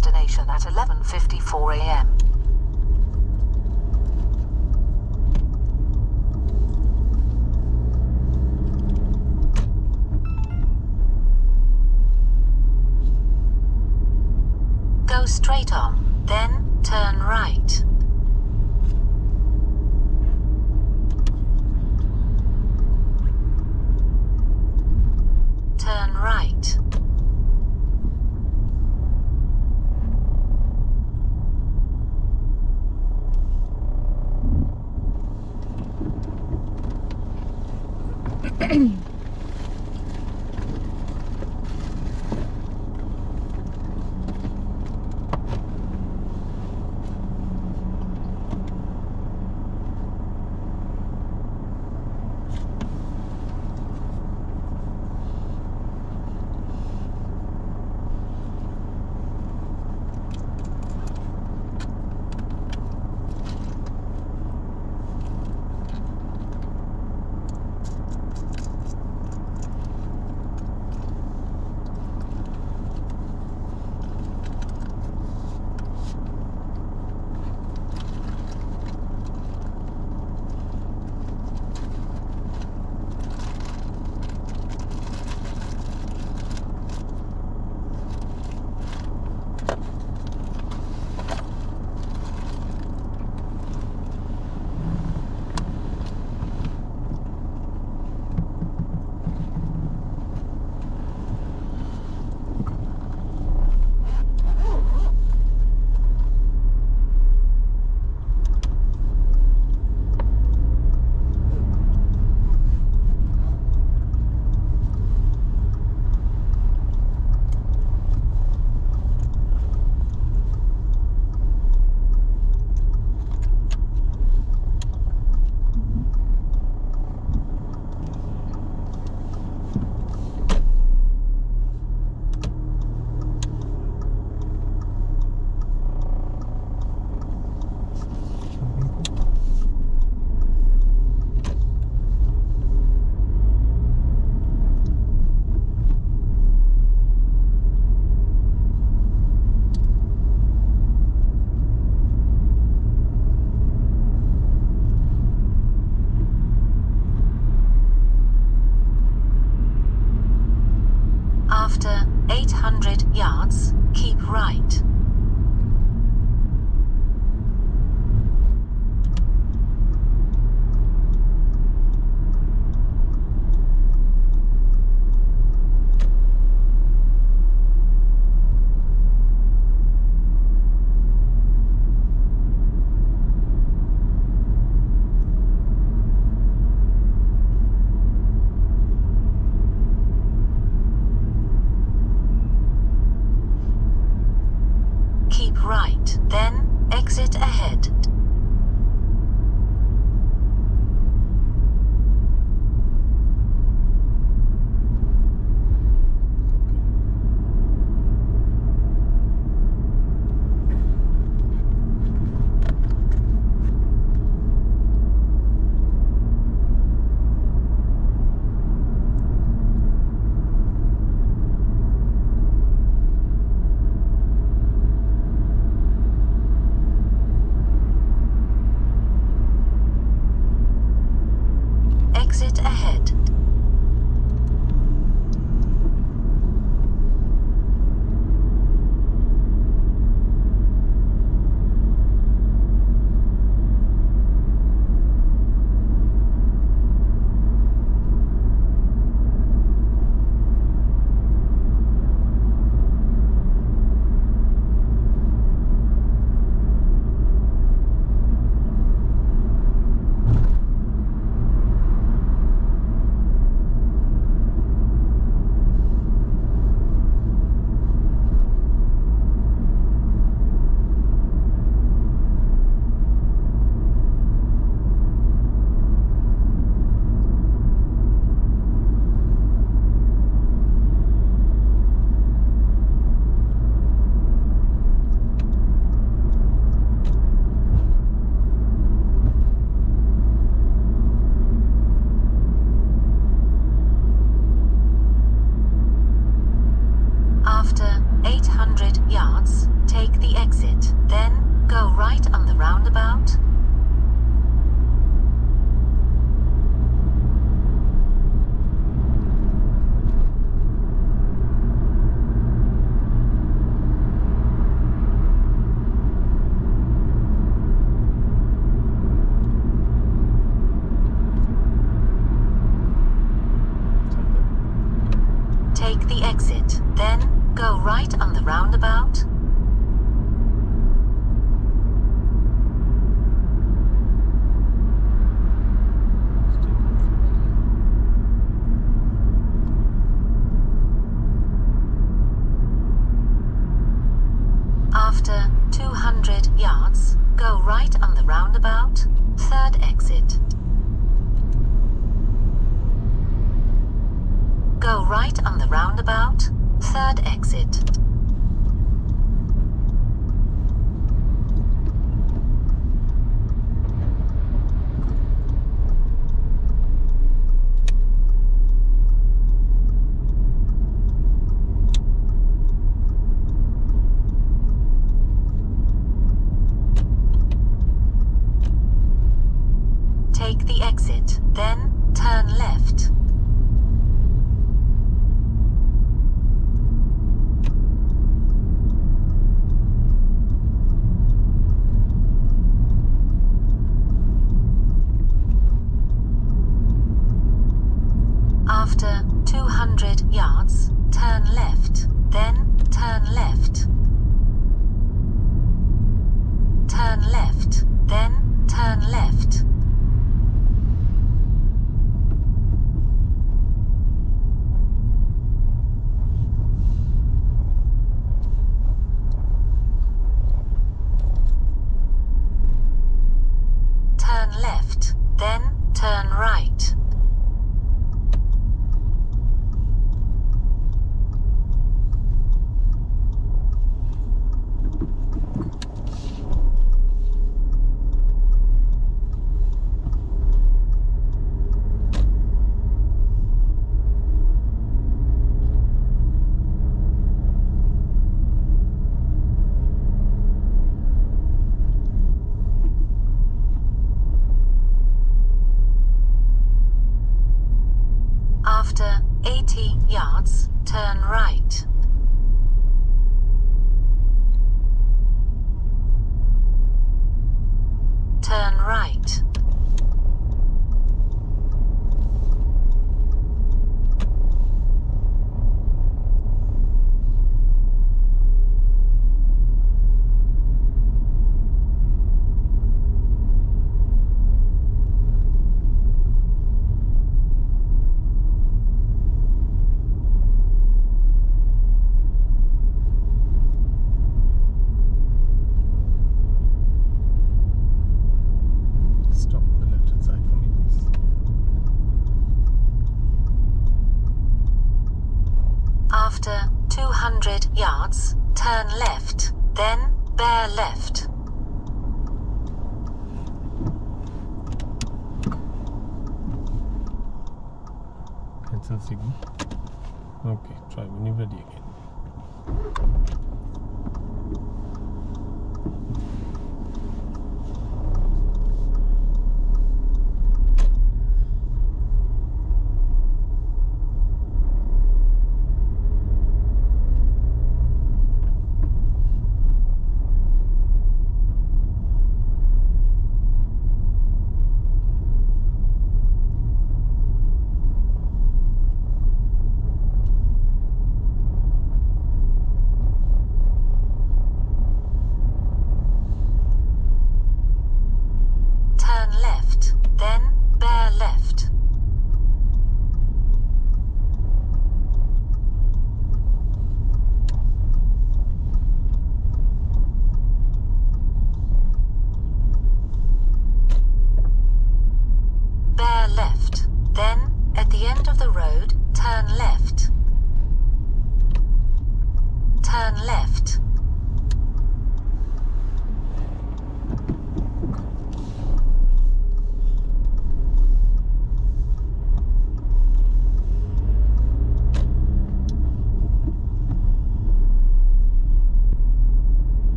destination at 11.54 a.m. Go straight on, then turn right. Turn right. Damn. Right. Turn left, then bear left.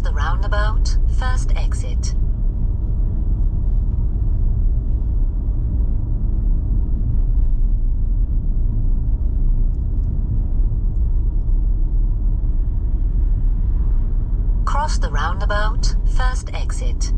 Cross the roundabout, first exit. Cross the roundabout, first exit.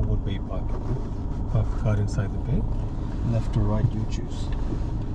forward bay park. Park car inside the bay. Left or right, you choose.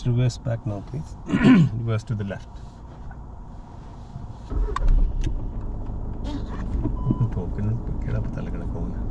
Let's reverse back now, please. reverse to the left. Token പിക്കയുടെ തലക്കണക്ക് പോകുന്നത്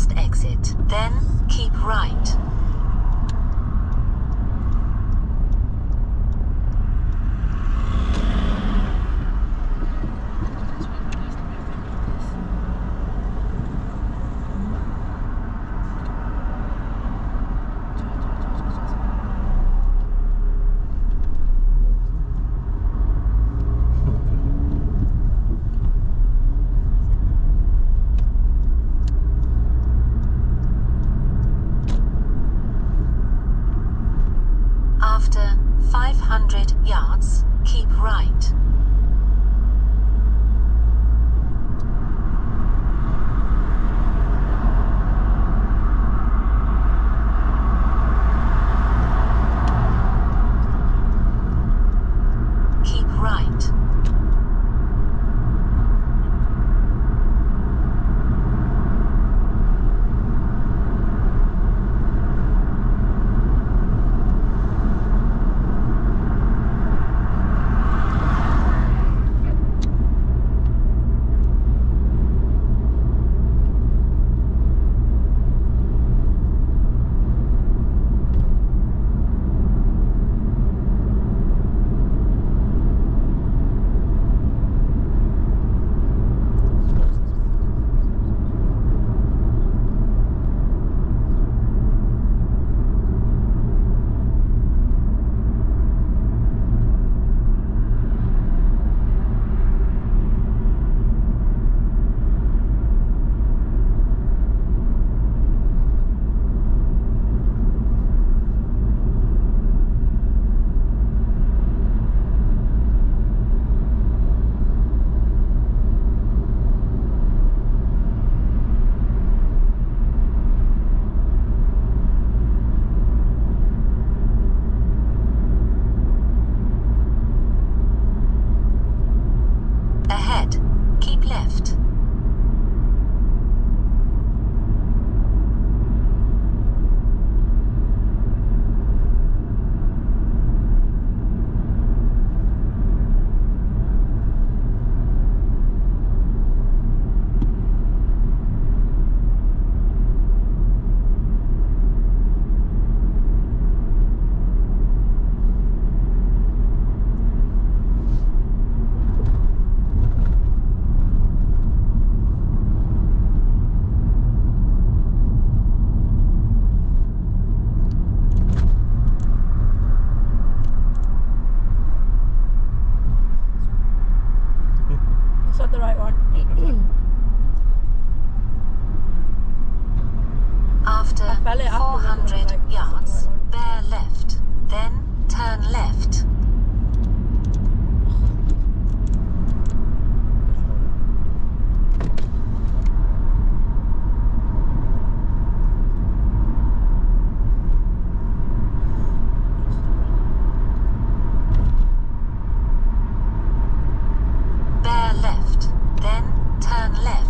last exit. Then, keep right. turn left.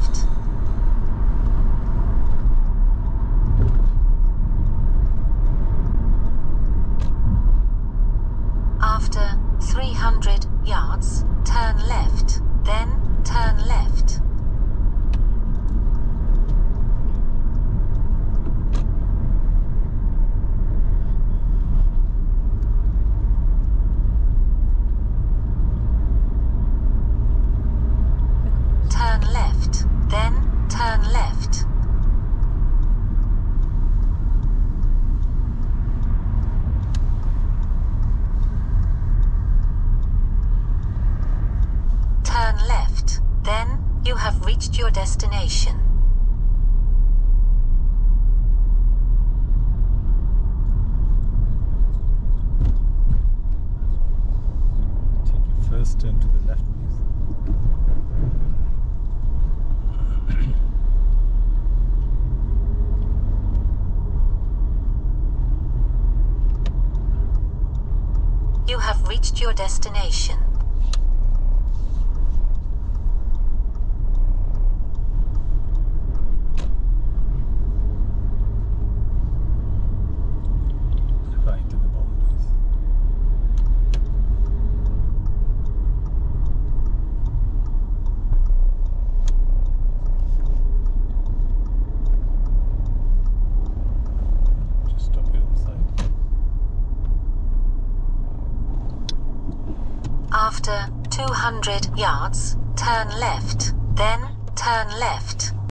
turn to the left, please. You have reached your destination. 100 yards, turn left, then turn left.